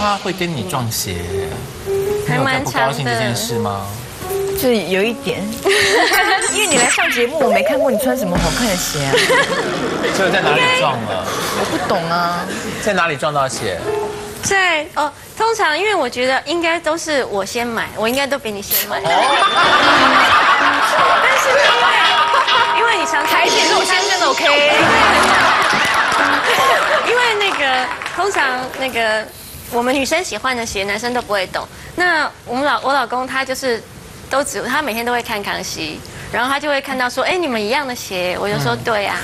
他会跟你撞鞋，你还有在蛮不高兴这件。事吗？就是有一点，因为你来上节目，我没看过你穿什么好看的鞋啊，所以在哪里撞了？我不懂啊。在哪里撞到鞋？在哦，通常因为我觉得应该都是我先买，我应该都比你先买。但是因为因为你常台铁路先生 OK，因为那个通常那个我们女生喜欢的鞋，男生都不会懂。那我们老我老公他就是都只他每天都会看康熙，然后他就会看到说，哎，你们一样的鞋，我就说对啊。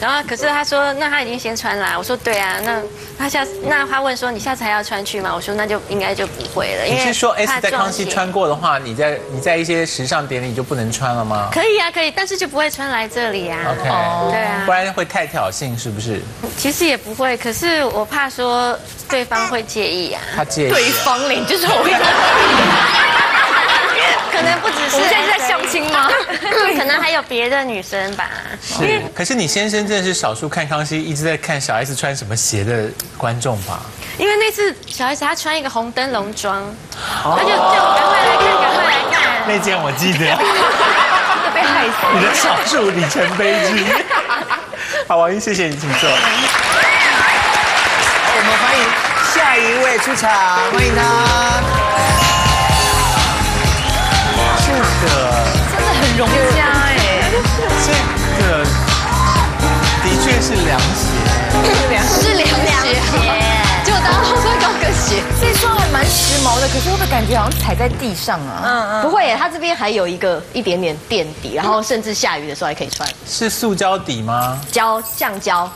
然后可是他说，那他已经先穿啦。我说对啊，那他下次那他问说你下次还要穿去吗？我说那就应该就不会了，因为你是说 S 怕在康熙穿过的话，你在你在一些时尚典礼就不能穿了吗可以啊，可以，但是就不会穿来这里啊。？OK，对啊不，然会太挑衅，是不是？其实也不会，可是我怕说对方会介意啊。他介意。对方嘞，就是我。可能不只是我们现在是在相亲吗？可能还有别的女生吧。是，可是你先生真的是少数看康熙一直在看小 S 穿什么鞋的观众吧？因为那次小 S 她穿一个红灯笼装，他就叫我赶快来看，赶快来看。那件我记得，被害死。你的少数里程碑之一。好，王英，谢谢你，请坐。我们欢迎下一位出场，欢迎他。真的很容家哎，这个的确是凉鞋。是凉鞋，结果大家都说高跟鞋，这双还蛮时髦的，可是会不会感觉好像踩在地上啊？嗯嗯不会耶，它这边还有一个一点点垫底，然后甚至下雨的时候还可以穿。是塑胶底吗？胶橡胶，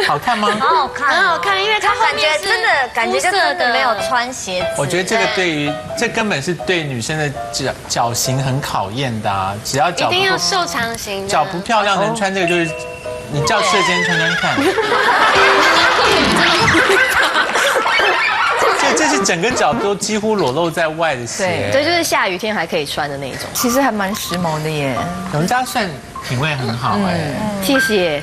好看吗？好好看，很好看，因为它后感面真的感觉就真的没有穿鞋子。我觉得这个对于这根本是对女生的脚脚型很考验的啊！只要一脚一定要瘦长型的。脚不漂亮，能穿这个就是你叫射箭穿穿看。这这是整个脚都几乎裸露在外的鞋，对，就是下雨天还可以穿的那种。其实还蛮时髦的耶，我们家算品味很好哎，谢谢，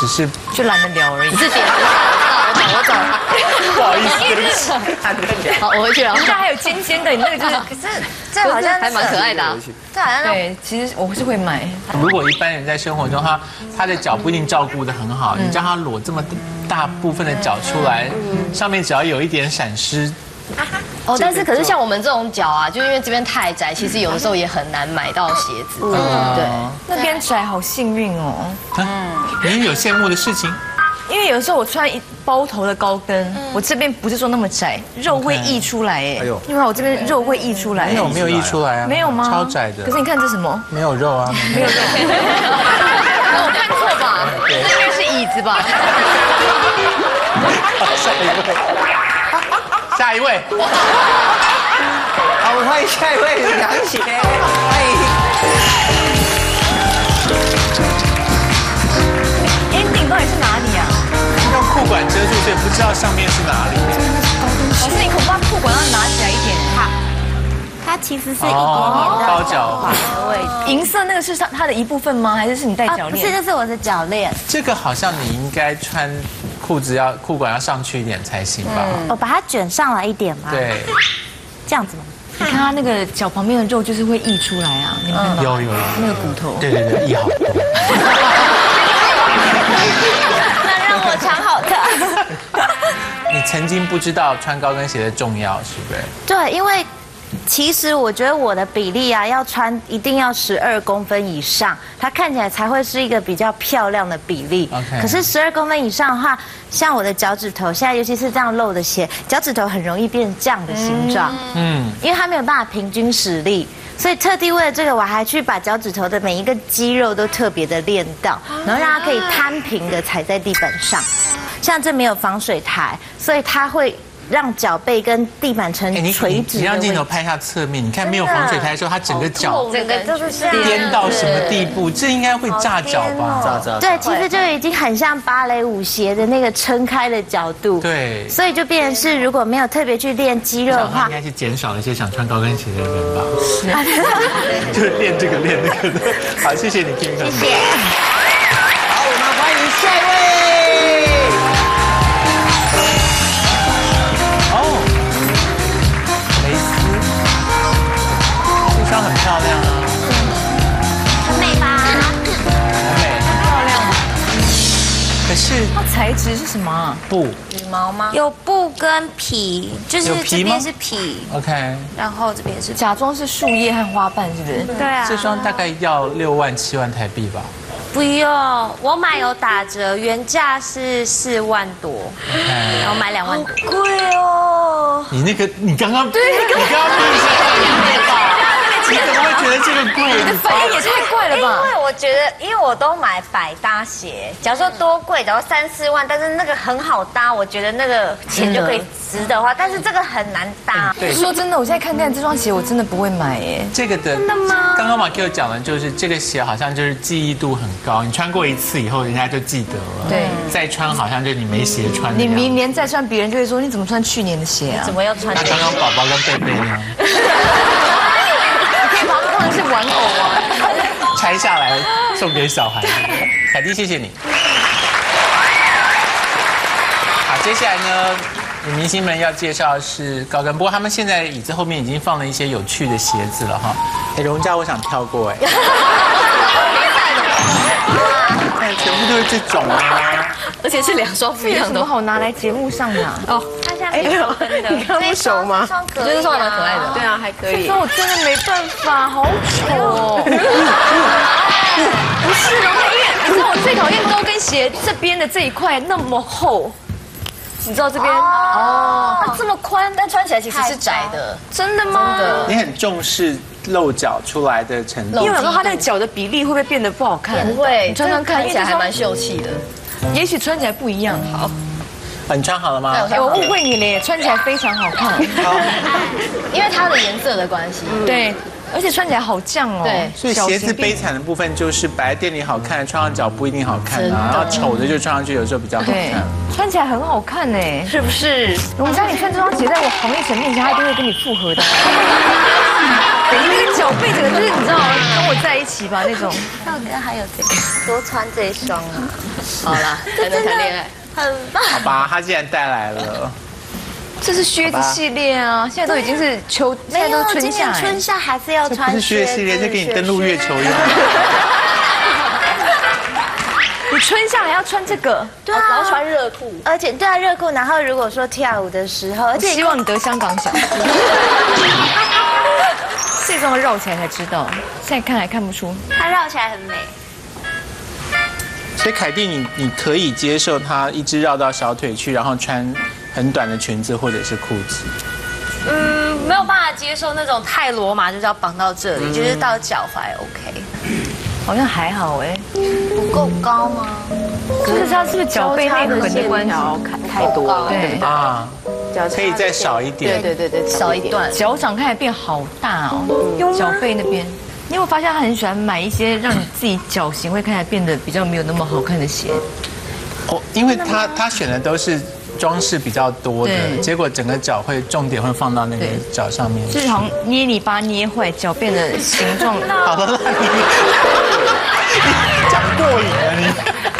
只是就懒得聊而已。自己我走我走，不好意思，对不起。好，我回去了。人家还有尖尖的，你那个就是，可是这好像还蛮可爱的啊。这好像对，其实我是会买。如果一般人在生活中，他他的脚不一定照顾的很好，你叫他裸这么大部分的脚出来，上面只要有一点闪失，哦，但是可是像我们这种脚啊，就因为这边太窄，其实有的时候也很难买到鞋子。嗯，对。那边窄好幸运哦，你有羡慕的事情。因为有时候我穿一包头的高跟，我这边不是说那么窄，肉会溢出来哎。哎呦因为我这边肉会溢出来。没有没有溢出来啊？没有吗？超窄的。可是你看这什么？没有肉啊。没有肉。那 我看错吧？这应该是椅子吧？下一位，下一位好，我们欢迎下一位凉鞋，裤管遮住，所以不知道上面是哪里。老师，你恐怕裤管要拿起来一点。它其实是一点点哦的包脚的位置。银色那个是它它的一部分吗？还是是你戴脚链，不是，链？这是我的脚链。这个好像你应该穿裤子要裤管要上去一点才行吧？我把它卷上来一点嘛，对，这样子吗？你看它那个脚旁边的肉就是会溢出来啊，你们看到吗有有有，那个骨头。对对对，溢好多。曾经不知道穿高跟鞋的重要，是不是？对，因为其实我觉得我的比例啊，要穿一定要十二公分以上，它看起来才会是一个比较漂亮的比例。可是十二公分以上的话，像我的脚趾头，现在尤其是这样露的鞋，脚趾头很容易变这样的形状，嗯，因为它没有办法平均实力。所以特地为了这个，我还去把脚趾头的每一个肌肉都特别的练到，然后让它可以摊平的踩在地板上。像这没有防水台，所以它会让脚背跟地板呈哎，你你垂直的你让镜头。拍一下侧面，你看没有防水台的时候，它整个脚整个就是颠到什么地步？这应该会炸脚吧？炸炸对，其实就已经很像芭蕾舞鞋的那个撑开的角度。。对，所以就变成是，如果没有特别去练肌肉的话应，该是减少了一些想穿高跟鞋的人吧？就是练这个练那个的。好，谢谢你，Kim。谢谢。笑很漂亮啊。很美吧？很美，很漂亮。可是它材质是什么？布。羽毛吗？有布跟皮，就是这边是皮。OK。然后这边是假装是树叶和花瓣，是不是？对啊。这双大概要六万七万台币吧。不用，我买有打折，原价是四万多，然后买两万多，贵哦。你那个，你刚刚，对，你刚刚不是在那边吧？你怎么会觉得这个贵？你的反应也太怪了吧因吧！为我觉得，因为我都买百搭鞋，假如说多贵，假如三四万，但是那个很好搭，我觉得那个钱就可以值的话，但是这个很难搭。对，说真的，我现在看看这双鞋，我真的不会买耶。这个的，真的吗？刚刚马 Q 讲的就是这个鞋好像就是记忆度很高，你穿过一次以后，人家就记得了。对，再穿好像就你没鞋穿你。明年再穿，别人就会说你怎么穿去年的鞋啊？怎么要穿那刚刚宝宝跟贝贝呢？是玩偶啊。拆下来送给小孩。凯蒂，谢谢你。好，接下来呢，女明星们要介绍的是高跟，不过他们现在椅子后面已经放了一些有趣的鞋子了哈。哎，荣家，我想跳过哎。哎，全部都是这种啊！而且是两双不一有样的。什么好拿来节目上的啊？哦，它下面有分的，你看不熟吗？我觉得这双还蛮可爱的。对啊，还可以。那我真的没办法，好丑哦。不是哦，因为你知道我最讨厌高跟鞋这边的这一块那么厚，你知道这边哦，这么宽，但穿起来其实是是窄的，真的吗？真的你很重视露脚出来的程度因为。我说它那个脚的比例会不会变得不好看？不会，你穿穿看，看起来还蛮秀气的。也许穿起来不一样。好，啊你穿好了吗？哎，我误会你了耶，穿起来非常好看。因为它的颜色的关系。对，而且穿起来好降哦。对所以鞋子悲惨的部分就是摆在店里好看，穿上脚不一定好看啊，然后丑的就穿上去有时候比较好看。，穿起来很好看呢，是不是？荣佳，你穿这双鞋在我黄立成面前，他一定会跟你复合的。你那个脚背整个就是你知道跟我在一起吧那种。赵哥还有这个，多穿这一双啊，好啦，才能谈恋爱。很棒。好吧，他竟然带来了，这是靴子系列啊，现在都已经是秋，现在都是春今夏春夏还是要这穿不是靴子系列，这给你登陆月球用的。你春夏还要穿这个，对啊，然后穿热裤，而且对啊热裤，然后如果说跳舞的时候，而且希望你得香港奖。这双绕起来才知道，现在看还看不出。它绕起来很美。所以凯蒂，你你可以接受他一直绕到小腿去，然后穿很短的裙子或者是裤子。嗯没有办法接受那种太罗马，就是要绑到这里，就是到脚踝 OK，好像还好哎，不够高吗？可是他是不是脚背内横的关系？太多了对，啊，可以再少一点。对对对对，少一段。脚掌看起来变好大哦，脚背那边。你有没有发现他很喜欢买一些让你自己脚型会看起来变得比较没有那么好看的鞋？哦，因为他他选的都是装饰比较多的，对结果整个脚会重点会放到那个对脚上面。就是从捏泥巴捏坏，脚变得形状。好了，你讲过瘾了你。